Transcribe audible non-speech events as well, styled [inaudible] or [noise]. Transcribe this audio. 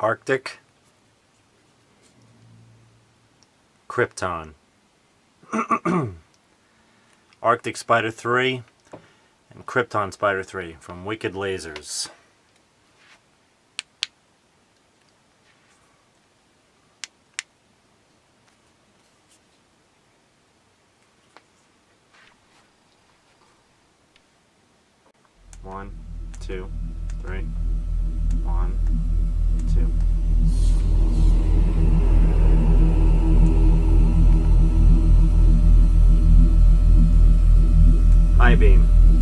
Arctic, Krypton, [clears throat] Arctic Spider 3, and Krypton Spider 3 from Wicked Lasers. One, two, three. One, I-beam.